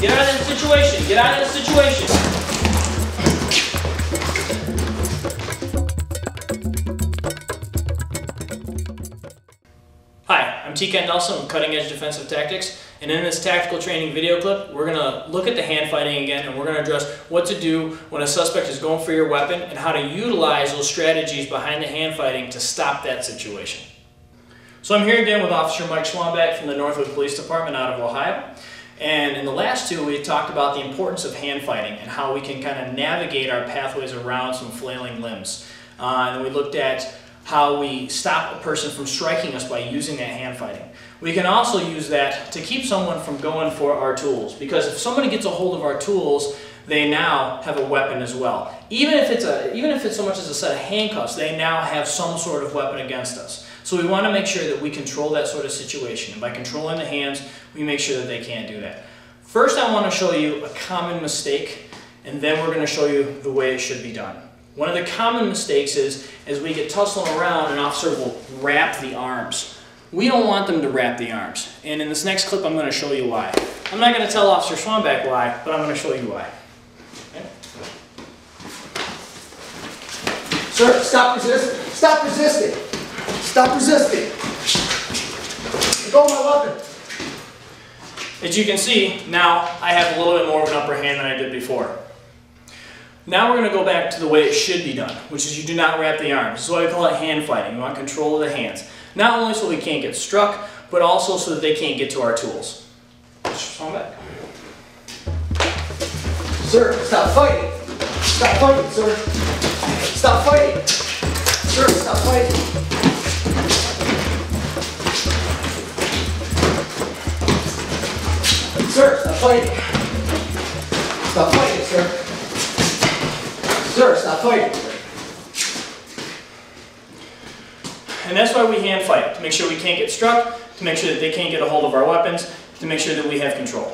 Get out of the situation. Get out of the situation. Hi, I'm T. Kent Nelson from Cutting Edge Defensive Tactics, and in this tactical training video clip, we're going to look at the hand fighting again, and we're going to address what to do when a suspect is going for your weapon, and how to utilize those strategies behind the hand fighting to stop that situation. So I'm here again with Officer Mike Schwanbeck from the Northwood Police Department out of Ohio. And in the last two, we talked about the importance of hand fighting and how we can kind of navigate our pathways around some flailing limbs. Uh, and we looked at how we stop a person from striking us by using that hand fighting. We can also use that to keep someone from going for our tools because if somebody gets a hold of our tools, they now have a weapon as well. Even if it's a even if it's so much as a set of handcuffs, they now have some sort of weapon against us. So we want to make sure that we control that sort of situation. And by controlling the hands, we make sure that they can't do that. First, I want to show you a common mistake, and then we're going to show you the way it should be done. One of the common mistakes is, as we get tussling around, an officer will wrap the arms. We don't want them to wrap the arms. And in this next clip, I'm going to show you why. I'm not going to tell Officer Schwanbeck why, but I'm going to show you why. Okay? Sir, stop resisting. Stop resisting. Stop resisting. Let go my weapon. As you can see, now I have a little bit more of an upper hand than I did before. Now we're going to go back to the way it should be done, which is you do not wrap the arms. This is why we call it hand fighting. You want control of the hands. Not only so we can't get struck, but also so that they can't get to our tools. Swing back. Sir, stop fighting. Stop fighting, sir. Stop fighting. Sir, stop fighting. Sir, stop fighting. Stop fighting, sir. Sir, stop fighting. And that's why we hand fight, to make sure we can't get struck, to make sure that they can't get a hold of our weapons, to make sure that we have control.